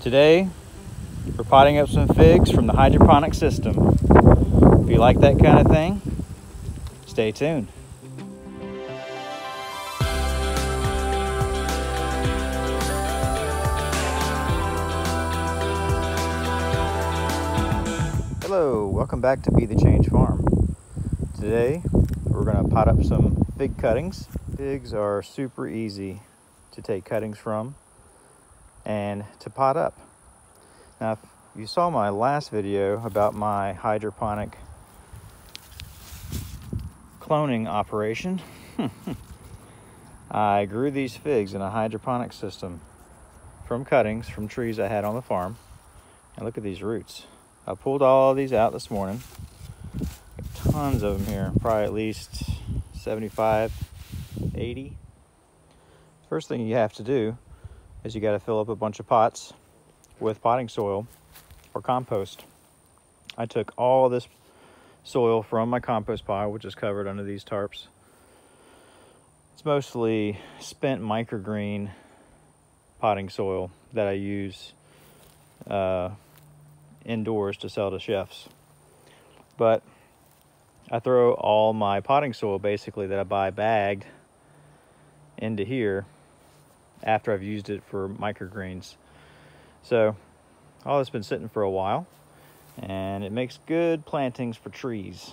Today, we're potting up some figs from the hydroponic system. If you like that kind of thing, stay tuned. Hello, welcome back to Be the Change Farm. Today, we're going to pot up some fig cuttings. Figs are super easy to take cuttings from and to pot up. Now, if you saw my last video about my hydroponic cloning operation, I grew these figs in a hydroponic system from cuttings from trees I had on the farm. And look at these roots. I pulled all these out this morning. Tons of them here, probably at least 75, 80. First thing you have to do is you got to fill up a bunch of pots with potting soil or compost. I took all this soil from my compost pile, which is covered under these tarps. It's mostly spent microgreen potting soil that I use uh, indoors to sell to chefs. But I throw all my potting soil basically that I buy bagged into here after I've used it for microgreens. So all has been sitting for a while and it makes good plantings for trees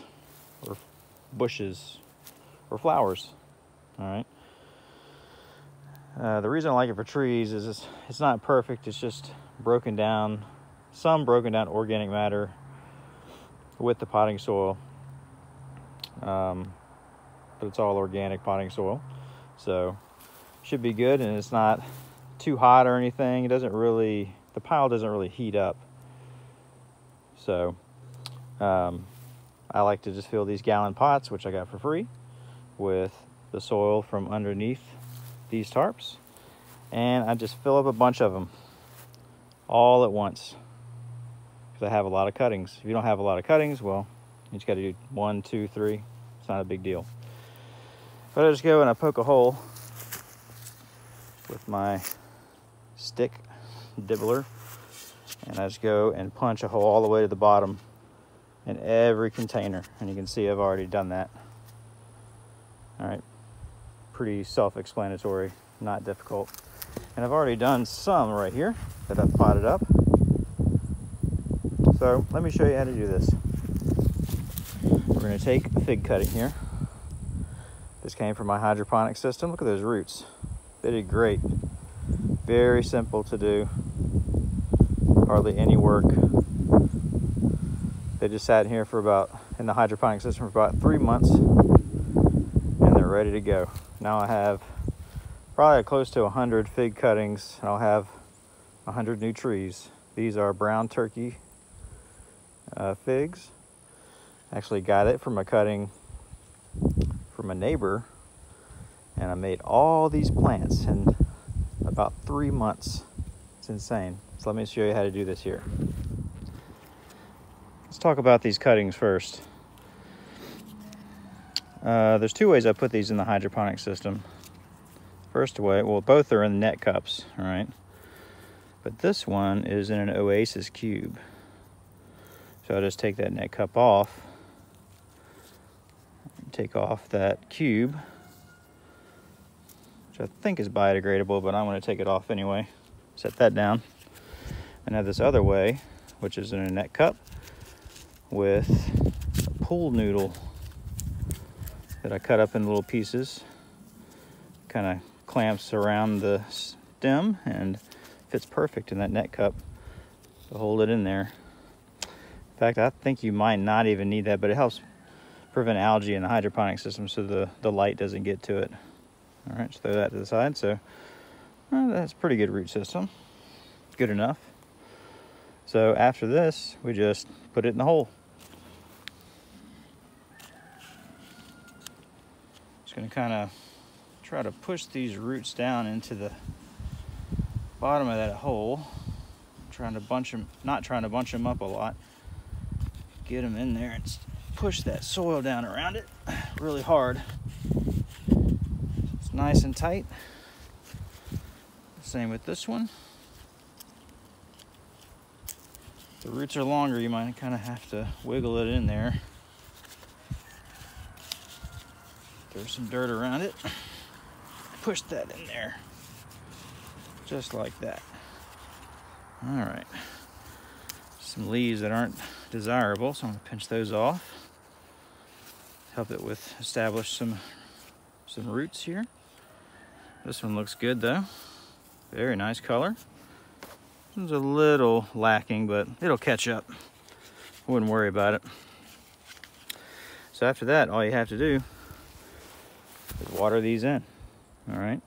or bushes or flowers. All right. Uh, the reason I like it for trees is it's, it's not perfect. It's just broken down, some broken down organic matter with the potting soil. Um, but it's all organic potting soil. So should be good and it's not too hot or anything. It doesn't really, the pile doesn't really heat up. So um, I like to just fill these gallon pots, which I got for free, with the soil from underneath these tarps. And I just fill up a bunch of them all at once because I have a lot of cuttings. If you don't have a lot of cuttings, well, you just got to do one, two, three. It's not a big deal. But I just go and I poke a hole with my stick dibbler. And I just go and punch a hole all the way to the bottom in every container. And you can see I've already done that. All right. Pretty self-explanatory not difficult. And I've already done some right here that I've potted up. So let me show you how to do this. We're going to take a fig cutting here. This came from my hydroponic system. Look at those roots they did great. Very simple to do. Hardly any work. They just sat in here for about, in the hydroponic system for about three months and they're ready to go. Now I have probably close to 100 fig cuttings and I'll have 100 new trees. These are brown turkey uh, figs. Actually got it from a cutting from a neighbor and I made all these plants in about three months. It's insane. So let me show you how to do this here. Let's talk about these cuttings first. Uh, there's two ways I put these in the hydroponic system. First way, well, both are in net cups, all right? But this one is in an Oasis cube. So I'll just take that net cup off, take off that cube, which I think is biodegradable, but I'm going to take it off anyway. Set that down. And have this other way, which is in a net cup with a pool noodle that I cut up in little pieces. Kind of clamps around the stem and fits perfect in that net cup to hold it in there. In fact, I think you might not even need that, but it helps prevent algae in the hydroponic system so the, the light doesn't get to it. All right, just throw that to the side. So well, that's pretty good root system. Good enough. So after this, we just put it in the hole. Just gonna kind of try to push these roots down into the bottom of that hole. trying to bunch them, not trying to bunch them up a lot. Get them in there and push that soil down around it really hard nice and tight. Same with this one. the roots are longer, you might kind of have to wiggle it in there. Throw some dirt around it. Push that in there. Just like that. All right. Some leaves that aren't desirable, so I'm gonna pinch those off. Help it with establish some some roots here. This one looks good though. Very nice color. This one's a little lacking, but it'll catch up. Wouldn't worry about it. So after that, all you have to do is water these in. All right.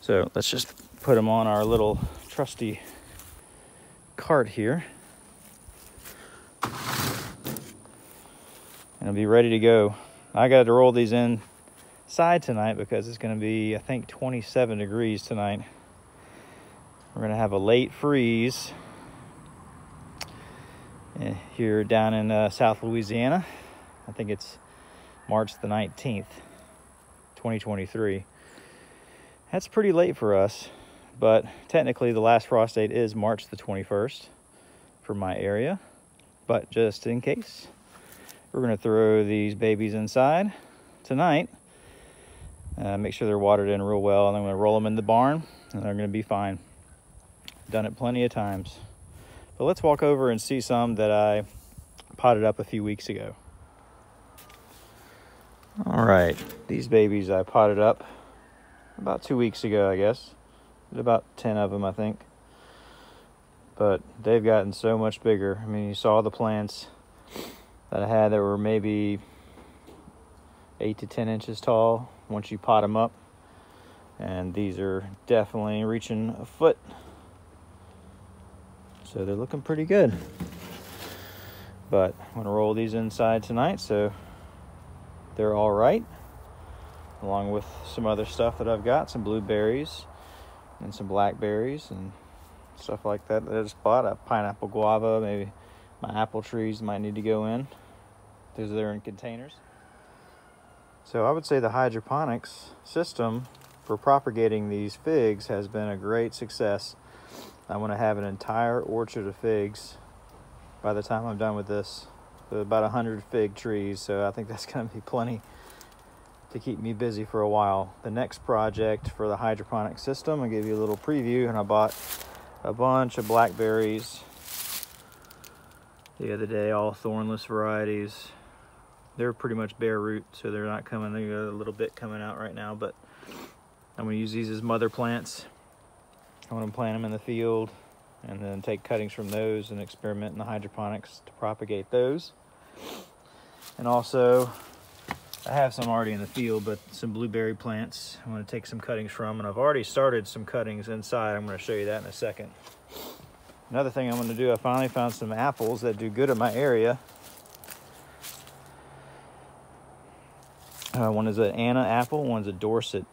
So let's just put them on our little trusty cart here. And it'll be ready to go. I got to roll these in side tonight because it's going to be, I think, 27 degrees tonight. We're going to have a late freeze eh, here down in uh, South Louisiana. I think it's March the 19th, 2023. That's pretty late for us, but technically the last frost date is March the 21st for my area. But just in case, we're going to throw these babies inside tonight uh, make sure they're watered in real well. And I'm going to roll them in the barn and they're going to be fine. Done it plenty of times. But let's walk over and see some that I potted up a few weeks ago. All right, these babies I potted up about two weeks ago, I guess. About 10 of them, I think. But they've gotten so much bigger. I mean, you saw the plants that I had that were maybe 8 to 10 inches tall once you pot them up. And these are definitely reaching a foot. So they're looking pretty good. But I'm gonna roll these inside tonight so they're all right. Along with some other stuff that I've got, some blueberries and some blackberries and stuff like that that I just bought. A pineapple guava, maybe my apple trees might need to go in. Those are in containers. So I would say the hydroponics system for propagating these figs has been a great success. I want to have an entire orchard of figs by the time I'm done with this. about 100 fig trees, so I think that's going to be plenty to keep me busy for a while. The next project for the hydroponic system, I'll give you a little preview, and I bought a bunch of blackberries the other day, all thornless varieties they're pretty much bare root, so they're not coming. They got a little bit coming out right now, but I'm gonna use these as mother plants. I'm gonna plant them in the field and then take cuttings from those and experiment in the hydroponics to propagate those. And also, I have some already in the field, but some blueberry plants I'm to take some cuttings from, and I've already started some cuttings inside. I'm to show you that in a second. Another thing I'm to do, I finally found some apples that do good in my area. Uh, one is an Anna apple, one's a Dorsett.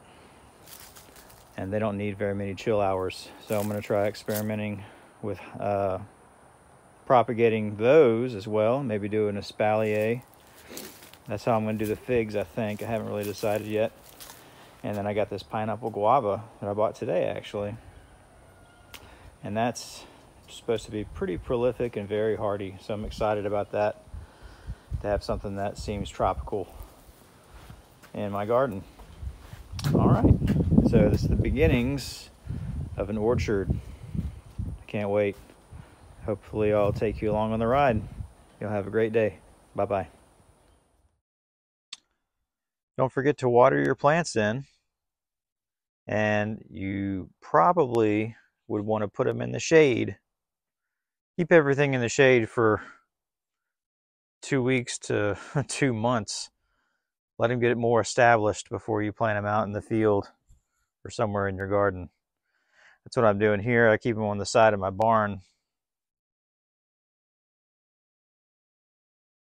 And they don't need very many chill hours. So I'm going to try experimenting with uh, propagating those as well. Maybe do an espalier. That's how I'm going to do the figs, I think. I haven't really decided yet. And then I got this pineapple guava that I bought today, actually. And that's supposed to be pretty prolific and very hardy. So I'm excited about that. To have something that seems tropical in my garden. All right, so this is the beginnings of an orchard. I can't wait. Hopefully I'll take you along on the ride. You'll have a great day. Bye-bye. Don't forget to water your plants in. And you probably would want to put them in the shade. Keep everything in the shade for two weeks to two months let them get it more established before you plant them out in the field or somewhere in your garden. That's what I'm doing here. I keep them on the side of my barn.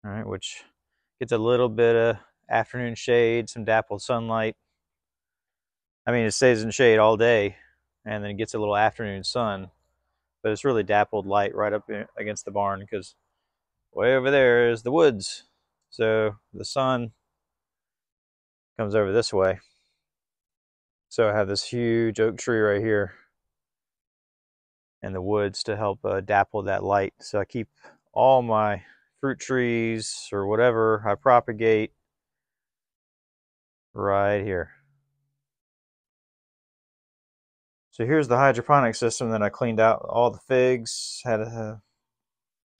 All right, which gets a little bit of afternoon shade, some dappled sunlight. I mean, it stays in shade all day and then it gets a little afternoon sun, but it's really dappled light right up against the barn because way over there is the woods. So the sun comes over this way. So I have this huge oak tree right here. and the woods to help uh, dapple that light. So I keep all my fruit trees or whatever I propagate right here. So here's the hydroponic system that I cleaned out all the figs, had a,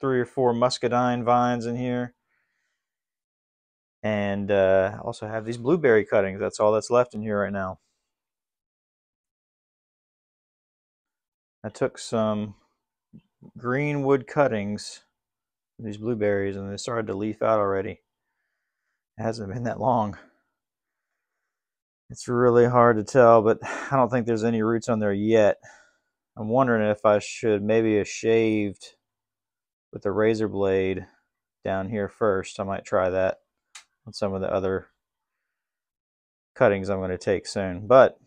three or four muscadine vines in here. And uh, also have these blueberry cuttings. That's all that's left in here right now. I took some green wood cuttings, these blueberries, and they started to leaf out already. It hasn't been that long. It's really hard to tell, but I don't think there's any roots on there yet. I'm wondering if I should maybe have shaved with a razor blade down here first. I might try that on some of the other cuttings I'm going to take soon. But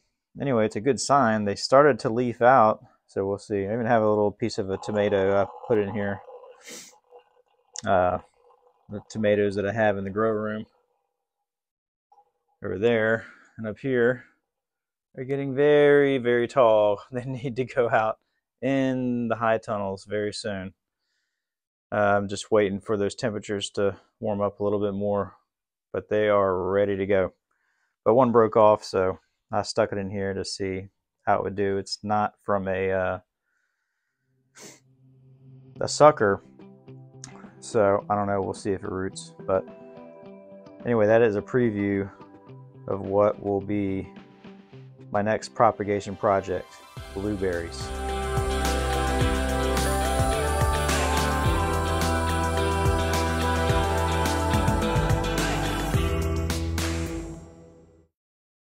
anyway, it's a good sign. They started to leaf out, so we'll see. I even have a little piece of a tomato I put in here. Uh, the tomatoes that I have in the grow room over there and up here are getting very, very tall. They need to go out in the high tunnels very soon. Uh, I'm just waiting for those temperatures to warm up a little bit more, but they are ready to go. But one broke off, so I stuck it in here to see how it would do. It's not from a uh, a sucker, so I don't know. We'll see if it roots. But anyway, that is a preview of what will be my next propagation project, blueberries.